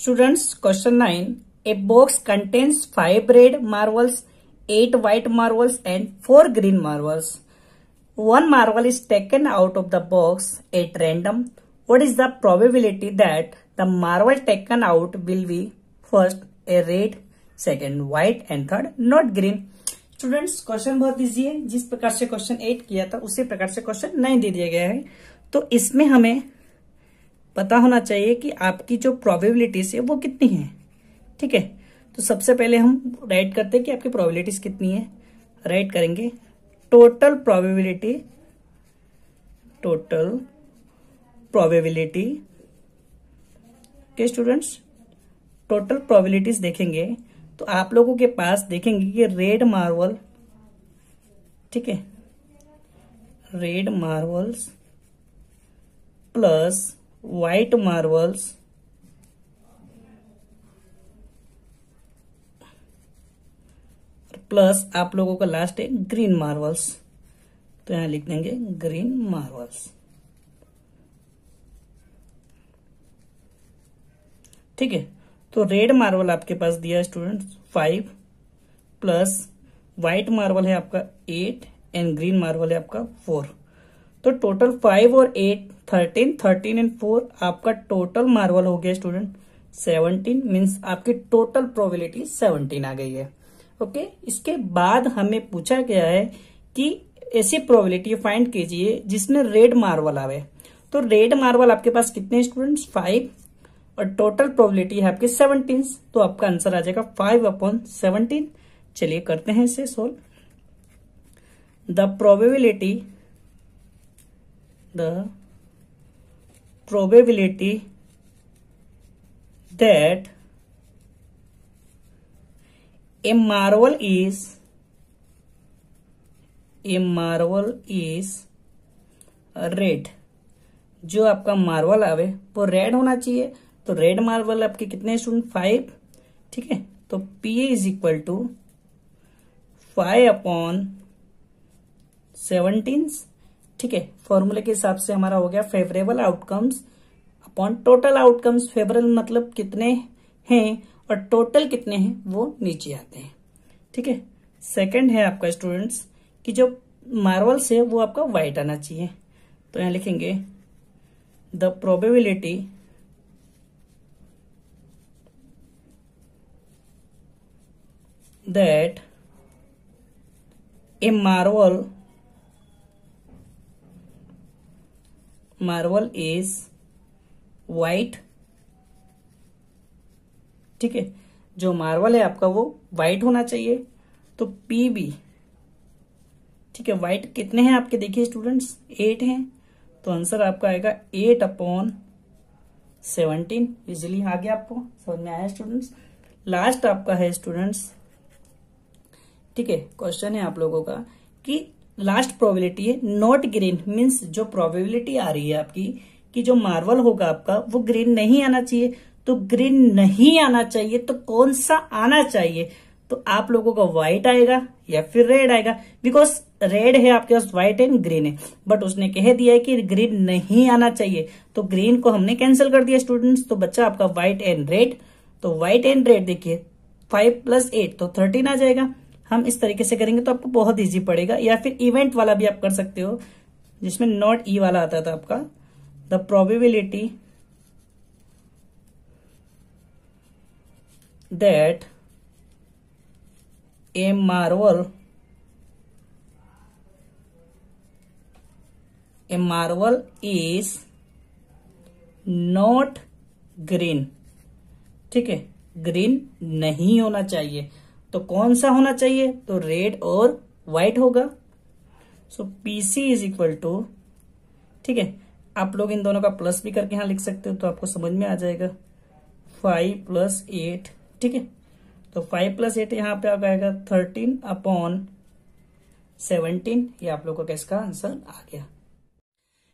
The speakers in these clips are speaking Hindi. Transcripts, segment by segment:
Students, question 9. A box contains 5 red marbles, 8 white marbles and 4 green marbles. One marble is taken out of the box at random. What is the probability that the marble taken out will be first a red, second white and third not green? Students question बहुत इजी है जिस प्रकार से क्वेश्चन एट किया था उसी प्रकार से क्वेश्चन नाइन दे दिया गया है तो इसमें हमें पता होना चाहिए कि आपकी जो प्रोबेबिलिटीज है, वो कितनी है। ठीक है? तो सबसे पहले हम राइट करते हैं कि आपकी प्रोबेबिलिटीज कितनी है। राइट करेंगे टोटल प्रोबेबिलिटी टोटल प्रोबेबिलिटी के स्टूडेंट्स टोटल प्रोबेबिलिटीज देखेंगे तो आप लोगों के पास देखेंगे कि रेड मार्वल ठीक है? Red marbles plus white marbles plus आप लोगों का लास्ट है ग्रीन मार्बल्स तो यहाँ लिख देंगे ग्रीन मार्बल्स ठीक है? तो रेड मार्बल आपके पास दिया student five plus white marble है आपका एट एंड ग्रीन मार्बल है आपका फोर तो टोटल फाइव और eight thirteen thirteen and four आपका टोटल मार्बल हो गया स्टूडेंट सेवनटीन मीन्स आपकी टोटल प्रोबेबिलिटी सेवनटीन आ गई है. ओके इसके बाद हमें पूछा गया है कि ऐसी प्रोबेबिलिटी फाइंड कीजिए जिसमें रेड मार्वल आवे. तो रेड मार्वल आपके पास कितने स्टूडेंट्स फाइव और टोटल प्रोबेबिलिटी है आपकी सेवनटीन तो आपका आंसर आ जाएगा फाइव अपॉन सेवनटीन चलिए करते हैं इसे solve the probability the probability that a marble is, a marble is red जो आपका मार्वल आवे, वो रेड होना चाहिए। तो रेड मार्वल आपके कितने स्टूडेंट फाइव ठीक है? तो P is equal to five upon seventeen ठीक है फॉर्मूले के हिसाब से हमारा हो गया favourable outcomes upon total outcomes favourable मतलब कितने हैं और टोटल कितने हैं, वो नीचे आते हैं। ठीक है सेकंड है आपका स्टूडेंट्स कि जो मार्बल्स है, वो आपका व्हाइट आना चाहिए। तो यहाँ लिखेंगे the probability that a marble marble is white. ठीक है? जो मार्बल है आपका वो वाइट होना चाहिए। तो पी बी ठीक है, वाइट कितने हैं आपके? देखिए स्टूडेंट्स एट हैं। तो आंसर आपका आएगा एट अपॉन सेवनटीन इजिली आ गया आपको, समझ में आया स्टूडेंट्स लास्ट आपका है स्टूडेंट्स ठीक है क्वेश्चन है आप लोगों का कि लास्ट प्रोबेबिलिटी है नॉट ग्रीन मीन्स जो प्रोबेबिलिटी आ रही है आपकी, कि जो मार्वल होगा आपका, वो ग्रीन नहीं आना चाहिए। तो ग्रीन नहीं आना चाहिए तो कौन सा आना चाहिए? तो आप लोगों का व्हाइट आएगा या फिर रेड आएगा? बिकॉज़ रेड है, आपके पास व्हाइट एंड ग्रीन है। बट उसने कह दिया है कि ग्रीन नहीं आना चाहिए। तो ग्रीन को हमने कैंसिल कर दिया स्टूडेंट्स तो बच्चा आपका व्हाइट एंड रेड तो व्हाइट एंड रेड देखिए फाइव प्लस एट तो थर्टीन आ जाएगा। हम इस तरीके से करेंगे तो आपको बहुत इजी पड़ेगा, या फिर इवेंट वाला भी आप कर सकते हो, जिसमें नॉट ई वाला आता था आपका the probability that a marble a marble is not green ठीक है? ग्रीन नहीं होना चाहिए। तो कौन सा होना चाहिए? तो रेड और व्हाइट होगा। So PC is equal to ठीक है? आप लोग इन दोनों का प्लस भी करके यहाँ लिख सकते हो तो आपको समझ में आ जाएगा। फाइव प्लस एट ठीक है? तो फाइव प्लस एट यहाँ पे आ जाएगा थर्टीन अपॉन सेवनटीन ये आप लोगों का इसका आंसर आ गया।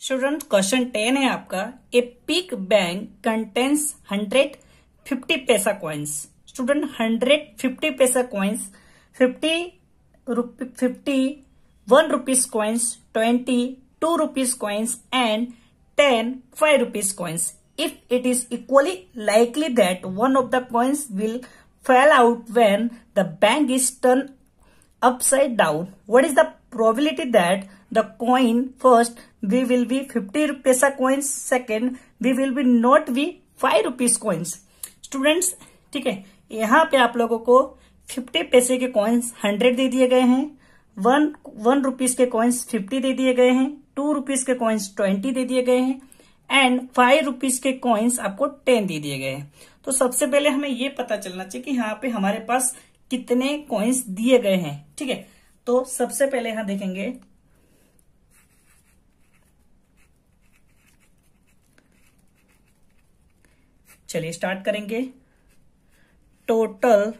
स्टूडेंट क्वेश्चन टेन है आपका। A piggy bank contains hundred fifty paisa coins student hundred fifty paisa coins fifty fifty one rupees coins twenty two rupees coins and ten five rupees coins if it is equally likely that one of the coins will fall out when the bank is turned upside down what is the probability that the coin first we will be 50 paisa coins second we will be not be 5 rupees coins students ठीक है यहाँ पे आप लोगों को 50 पैसे के कॉइन्स 100 दे दिए गए हैं। वन वन रुपीज़ के कॉइन्स 50 दे दिए गए हैं। टू रुपीज़ के कॉइन्स 20 दे दिए गए हैं। एंड फाइव रुपीज़ के कॉइन्स आपको टेन दे दिए गए हैं। तो सबसे पहले हमें ये पता चलना चाहिए कि यहाँ पे हमारे पास कितने कॉइन्स दिए गए हैं। ठीक है? तो सबसे पहले यहाँ देखेंगे। चलिए स्टार्ट करेंगे। टोटल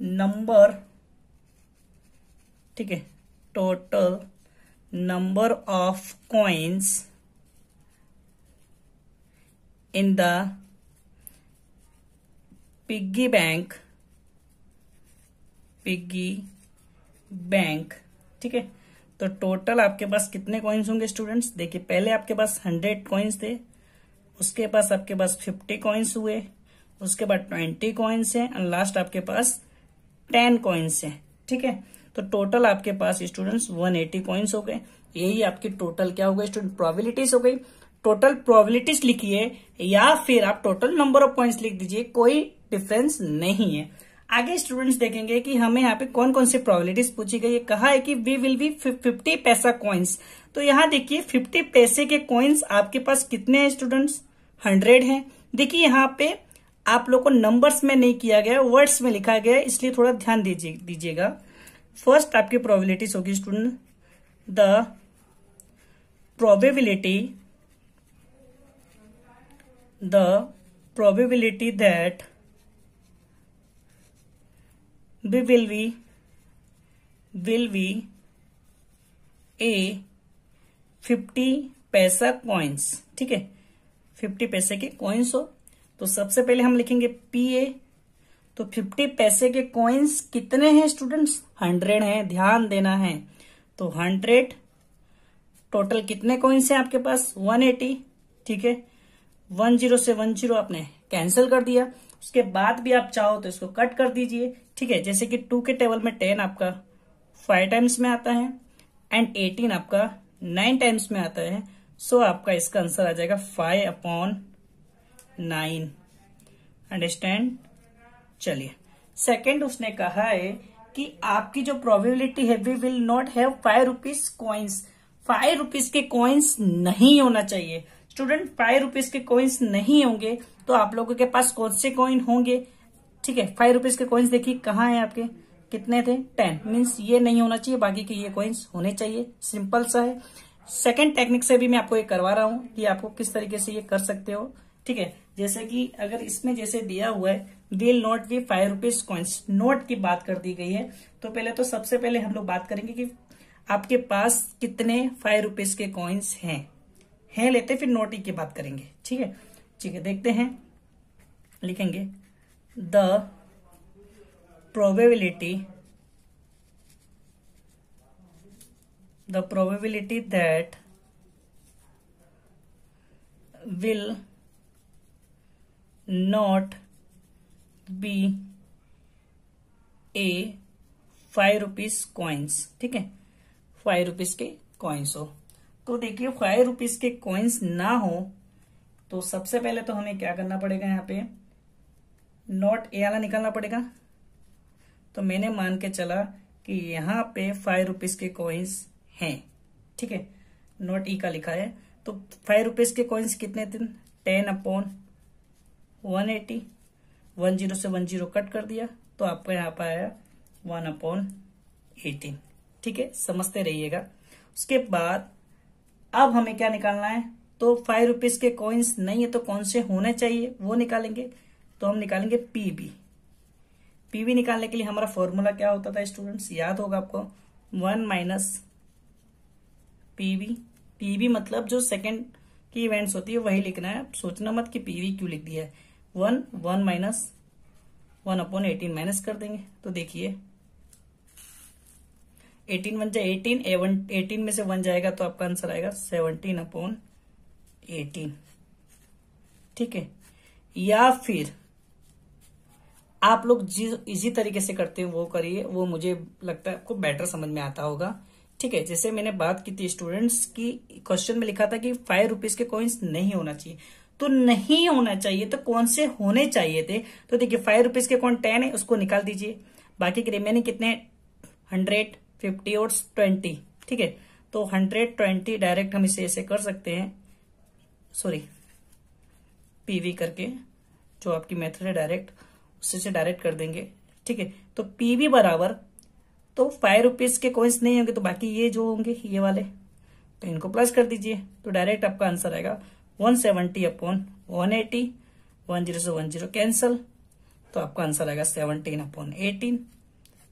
नंबर ठीक है total number of coins in the piggy bank piggy bank ठीक है? तो टोटल आपके पास कितने कॉइन्स होंगे स्टूडेंट्स देखिए, पहले आपके पास हंड्रेड कॉइन्स थे, उसके पास आपके पास फिफ्टी कॉइन्स हुए। उसके बाद ट्वेंटी कॉइन्स है एंड लास्ट आपके पास टेन कॉइन्स है, ठीक है? तो टोटल आपके पास स्टूडेंट्स वन एटी कॉइन्स हो गए। यही आपकी टोटल क्या हो गई? स्टूडेंट प्रोबेबिलिटीज हो गई। टोटल प्रोबेबिलिटीज लिखिए या फिर आप टोटल नंबर ऑफ़ पॉइंट्स लिख दीजिए, कोई डिफरेंस नहीं है। आगे स्टूडेंट्स देखेंगे कि हमें यहाँ पे कौन कौन सी प्रोबेबिलिटीज पूछी गई है। कहा है कि we will be fifty paisa coins तो यहाँ देखिए फिफ्टी पैसे के कॉइन्स आपके पास कितने हैं स्टूडेंट्स हंड्रेड हैं। देखिए यहाँ पे आप लोग को नंबर्स में नहीं किया गया वर्ड्स में लिखा गया, इसलिए थोड़ा ध्यान दीजिए, दीजिएगा। फ़र्स्ट आपकी प्रोबेबिलिटीज होगी student the probability the probability that we will be will be a 50 पैसा कॉइन्स ठीक है? 50 पैसे के कॉइन्स हो। तो सबसे पहले हम लिखेंगे पी ए तो 50 पैसे के कॉइन्स कितने हैं स्टूडेंट्स 100 हैं, ध्यान देना है। तो 100 टोटल कितने कॉइन्स हैं आपके पास? 180 ठीक है? वन ज़ीरो से वन ज़ीरो आपने कैंसिल कर दिया। उसके बाद भी आप चाहो तो इसको कट कर दीजिए, ठीक है? जैसे कि टू के टेबल में टेन आपका फाइव टाइम्स में आता है एंड एटीन आपका नाइन टाइम्स में आता है सो आपका इसका आंसर आ जाएगा फाइव अपॉन नाइन। अंडरस्टैंड चलिए। सेकेंड उसने कहा है कि आपकी जो प्रोबेबिलिटी है we will not have five rupees coins five rupees के कॉइन्स नहीं होना चाहिए। स्टूडेंट फाइव रुपीज़ के कॉइन्स नहीं होंगे तो आप लोगों के पास कौन से कॉइन होंगे? ठीक है फाइव रुपीज़ के कॉइन्स देखिए, कहाँ है आपके? कितने थे? टेन मीन्स ये नहीं होना चाहिए, बाकी के ये कॉइन्स होने चाहिए। सिंपल सा है। सेकेंड टेक्निक से भी मैं आपको ये करवा रहा हूँ कि आपको किस तरीके से ये कर सकते हो। ठीक है? जैसे कि अगर इसमें जैसे दिया हुआ है will not be five rupees coins note की बात कर दी गई है। तो पहले तो सबसे पहले हम लोग बात करेंगे कि आपके पास कितने फाइव रुपीज़ के कॉइन्स हैं? है लेते फिर नोटी की बात करेंगे। ठीक है? ठीक है, देखते हैं। लिखेंगे। The probability the probability that will not be a five rupees coins ठीक है? फाइव रुपीज़ के कॉइन्स हो। तो देखिए फाइव रुपीज़ के कॉइन्स ना हो तो सबसे पहले तो हमें क्या करना पड़ेगा यहाँ पे? नोट ए वाला निकालना पड़ेगा। तो मैंने मान के चला कि यहाँ पे फाइव रुपीज़ के कॉइन्स हैं, ठीक है? नोट ई का लिखा है। तो फाइव रुपीज़ के कॉइन्स कितने थे ten upon one eighty, one zero से वन ज़ीरो कट कर दिया तो आपको यहाँ पर आया वन अपॉन एटीन। ठीक है, समझते रहिएगा। उसके बाद अब हमें क्या निकालना है? तो फाइव रुपीज़ के कॉइन्स नहीं है तो कौन से होने चाहिए? वो निकालेंगे। तो हम निकालेंगे पीबी पीबी निकालने के लिए हमारा फॉर्मूला क्या होता था स्टूडेंट्स याद होगा आपको। वन माइनस पीबी पीबी मतलब जो सेकंड की इवेंट्स होती है, वही लिखना है। सोचना मत कि पीवी क्यों लिख दिया है। One one minus one upon eighteen minus कर देंगे। तो देखिए एटीन वन जाए एटीन एवन एटीन में से वन जाएगा तो आपका आंसर आएगा सेवनटीन अपॉन एटीन ठीक है? या फिर आप लोग जिस इजी तरीके से करते हैं, वो करिए, वो मुझे लगता है आपको बेटर समझ में आता होगा। ठीक है? जैसे मैंने बात की थी स्टूडेंट्स की क्वेश्चन में लिखा था कि फाइव रुपीज़ के कॉइन्स नहीं होना चाहिए। तो नहीं होना चाहिए तो कौन से होने चाहिए थे? तो देखिए फाइव रुपीज़ के कौन टेन है, उसको निकाल दीजिए। बाकी के रिमेनिंग कितने हंड्रेड फिफ्टी और ट्वेंटी ठीक है? तो हंड्रेड ट्वेंटी डायरेक्ट हम इसे ऐसे कर सकते हैं। सॉरी पीवी करके, जो आपकी मेथड है डायरेक्ट उससे से डायरेक्ट कर देंगे, ठीक है? तो पीवी बराबर तो फाइव रुपीज़ के कॉइन्स नहीं होंगे तो बाकी ये जो होंगे, ये वाले तो इनको प्लस कर दीजिए। तो डायरेक्ट आपका आंसर आएगा। One seventy upon one eighty, one zero से वन ज़ीरो, कैंसल। तो आपका आंसर आएगा सेवनटीन अपॉन एटीन।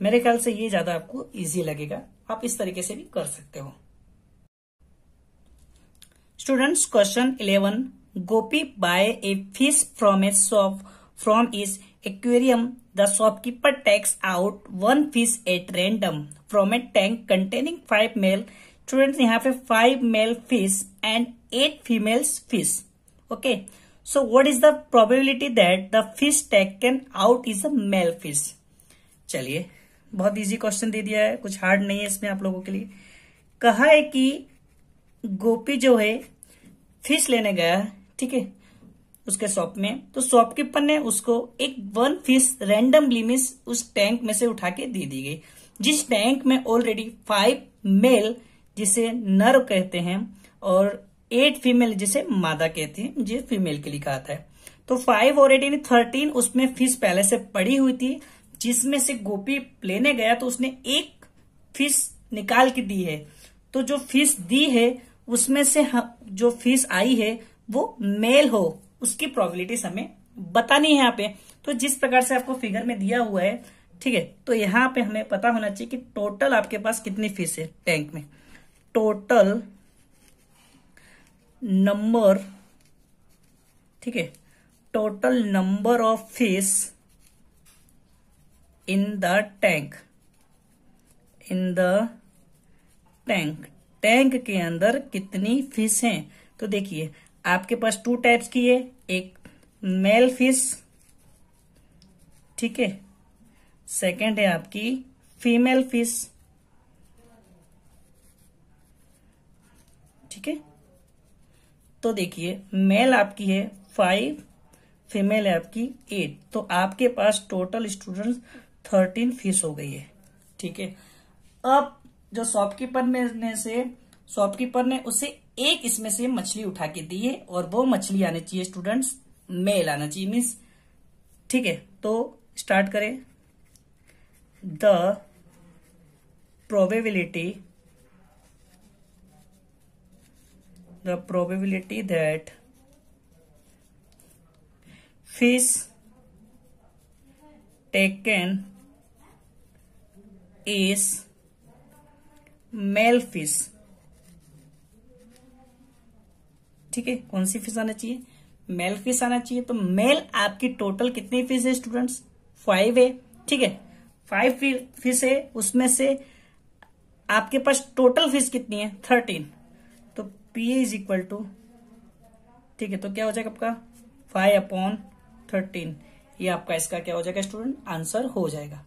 मेरे ख्याल से ये ज़्यादा आपको इजी लगेगा। आप इस तरीके से भी कर सकते हो। Students question eleven Gopi buy a fish from a shop from is aquarium the shopkeeper takes out one fish at random from a tank containing five male students यहाँ पे five male fish and eight female fish. Okay. So, what is the probability that the fish taken out is a male fish? चलिए, बहुत इजी क्वेश्चन दे दिया है, कुछ हार्ड नहीं है इसमें आप लोगों के लिए। कहा है कि गोपी जो है फ़िश लेने गया, ठीक है, उसके शॉप में। तो शॉपकीपर ने उसको एक वन फ़िश रैंडमली मिस उस टैंक में से उठा के दे दी गई। जिस टैंक में ऑलरेडी फाइव मेल जिसे नर कहते हैं और एट फीमेल जिसे मादा कहते हैं जो फीमेल के लिए कहा था। तो फाइव और एटीन थर्टीन उसमें फ़िश पहले से पड़ी हुई थी, जिसमें से गोपी लेने गया तो उसने एक फ़िश निकाल के दी है। तो जो फ़िश दी है, उसमें से जो फ़िश आई है, वो मेल हो। उसकी प्रोबेबिलिटीज हमें बतानी है यहाँ पे। तो जिस प्रकार से आपको फिगर में दिया हुआ है, ठीक है? तो यहाँ पे हमें पता होना चाहिए कि टोटल आपके पास कितनी फ़िश है टैंक में। टोटल नंबर ठीक है total number of fish in the tank in the tank tank के अंदर कितनी फ़िश हैं? तो देखिए, आपके पास टू टाइप्स की है, एक मेल फ़िश ठीक है सेकंड है आपकी फीमेल फ़िश ठीक है तो देखिए मेल आपकी है फाइव फीमेल है आपकी एट तो आपके पास टोटल स्टूडेंट्स थर्टीन फ़ीस हो गई है। ठीक है? अब जो शॉपकीपर में से शॉपकीपर ने उसे एक इसमें से मछली उठा के दी है और वो मछली आनी चाहिए स्टूडेंट्स मेल आना चाहिए मीन्स ठीक है? तो स्टार्ट करें। The probability the probability that fish taken is male fish ठीक है? कौन सी फ़िश आना चाहिए? मेल फ़िश आना चाहिए। तो मेल आपकी टोटल कितनी फ़िश है स्टूडेंट्स फाइव है। ठीक है? फाइव फ़िश है। उसमें से आपके पास टोटल फ़िश कितनी है? थर्टीन तो ए इज़ इक्वल टू ठीक है तो क्या हो जाएगा आपका? फाइव अपॉन थर्टीन ये आपका इसका क्या हो जाएगा स्टूडेंट आंसर हो जाएगा।